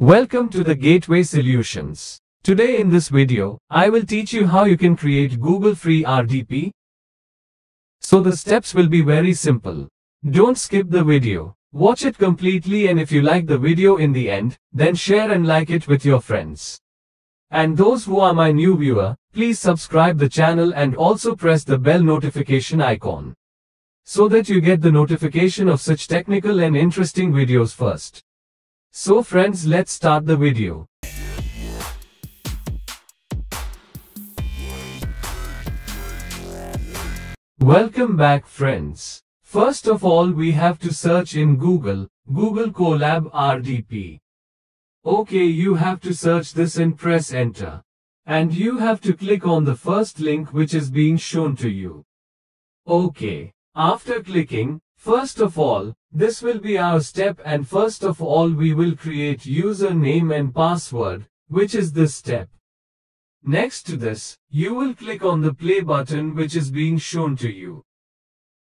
Welcome to the Gateway Solutions. Today in this video, I will teach you how you can create Google free RDP. So the steps will be very simple. Don't skip the video. Watch it completely and if you like the video in the end, then share and like it with your friends. And those who are my new viewer, please subscribe the channel and also press the bell notification icon. So that you get the notification of such technical and interesting videos first. So friends let's start the video. Welcome back friends. First of all we have to search in Google, Google Colab RDP. Okay you have to search this and press enter. And you have to click on the first link which is being shown to you. Okay. After clicking, first of all, this will be our step and first of all we will create username and password, which is this step. Next to this, you will click on the play button which is being shown to you.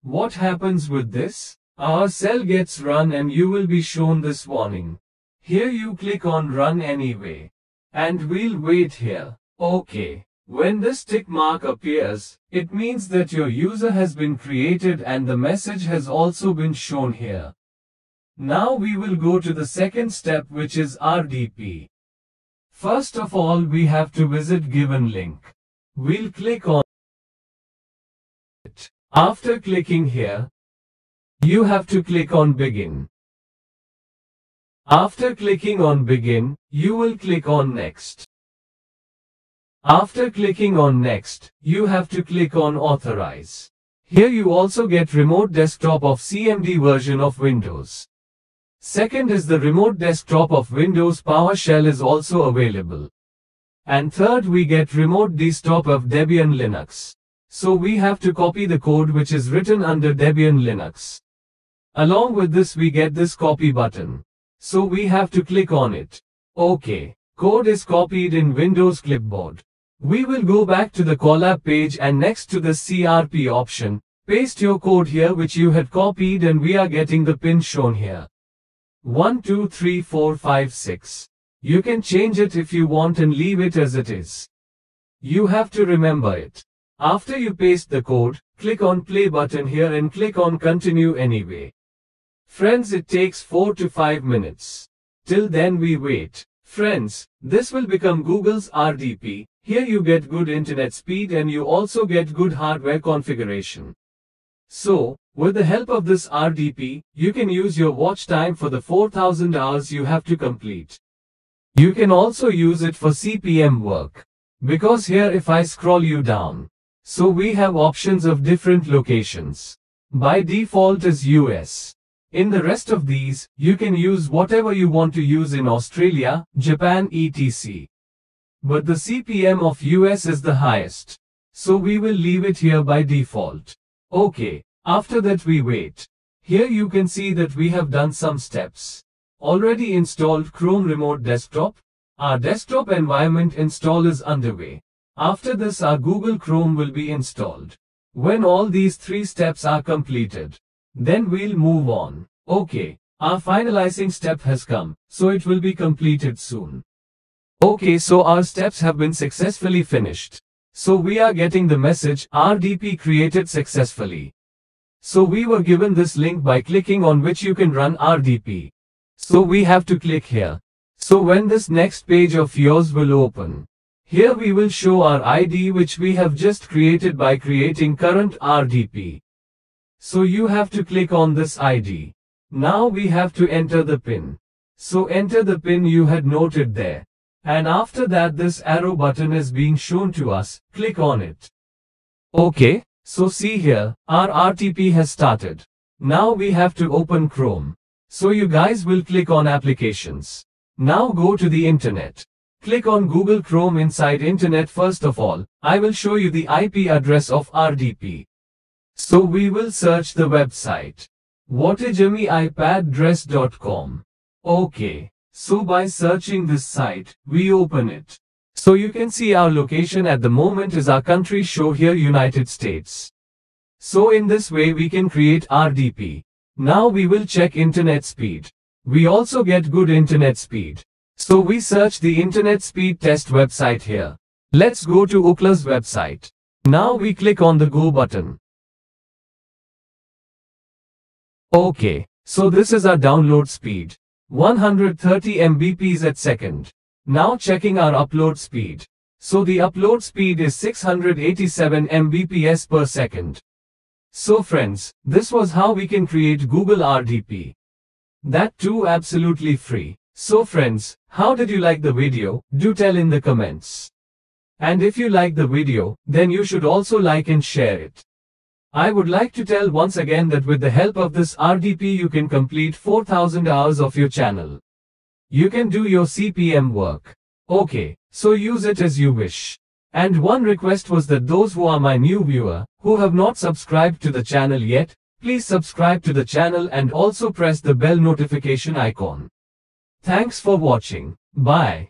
What happens with this? Our cell gets run and you will be shown this warning. Here you click on run anyway. And we'll wait here. Okay. When this tick mark appears, it means that your user has been created and the message has also been shown here. Now we will go to the second step which is RDP. First of all we have to visit given link. We'll click on it. After clicking here, you have to click on begin. After clicking on begin, you will click on next. After clicking on Next, you have to click on Authorize. Here you also get Remote Desktop of CMD version of Windows. Second is the Remote Desktop of Windows PowerShell is also available. And third we get Remote Desktop of Debian Linux. So we have to copy the code which is written under Debian Linux. Along with this we get this copy button. So we have to click on it. OK. Code is copied in Windows Clipboard. We will go back to the Colab page and next to the CRP option, paste your code here which you had copied and we are getting the pin shown here. 1, 2, 3, 4, 5, 6. You can change it if you want and leave it as it is. You have to remember it. After you paste the code, click on play button here and click on continue anyway. Friends it takes 4 to 5 minutes. Till then we wait. Friends, this will become Google's RDP, here you get good internet speed and you also get good hardware configuration. So, with the help of this RDP, you can use your watch time for the 4000 hours you have to complete. You can also use it for CPM work. Because here if I scroll you down. So we have options of different locations. By default is US. In the rest of these, you can use whatever you want to use in Australia, Japan etc. But the CPM of US is the highest. So we will leave it here by default. Okay, after that we wait. Here you can see that we have done some steps. Already installed Chrome Remote Desktop. Our desktop environment install is underway. After this our Google Chrome will be installed. When all these three steps are completed, then we'll move on. Okay, our finalizing step has come, so it will be completed soon. Okay so our steps have been successfully finished. So we are getting the message RDP created successfully. So we were given this link by clicking on which you can run RDP. So we have to click here. So when this next page of yours will open. Here we will show our ID which we have just created by creating current RDP. So you have to click on this ID. Now we have to enter the pin. So enter the pin you had noted there. And after that this arrow button is being shown to us, click on it. Okay, so see here, our RDP has started. Now we have to open Chrome. So you guys will click on applications. Now go to the internet. Click on Google Chrome inside internet first of all, I will show you the IP address of RDP. So we will search the website. whatajamiipaddress.com. Okay. So by searching this site, we open it. So you can see our location at the moment is our country show here United States. So in this way we can create RDP. Now we will check internet speed. We also get good internet speed. So we search the internet speed test website here. Let's go to Ookla's website. Now we click on the go button. Okay, so this is our download speed. 130 Mbps at second. Now checking our upload speed. So the upload speed is 687 Mbps per second. So friends, this was how we can create Google RDP. That too absolutely free. So friends, how did you like the video? Do tell in the comments. And if you like the video, then you should also like and share it. I would like to tell once again that with the help of this RDP you can complete 4000 hours of your channel. You can do your CPM work. Okay, so use it as you wish. And one request was that those who are my new viewer, who have not subscribed to the channel yet, please subscribe to the channel and also press the bell notification icon. Thanks for watching. Bye.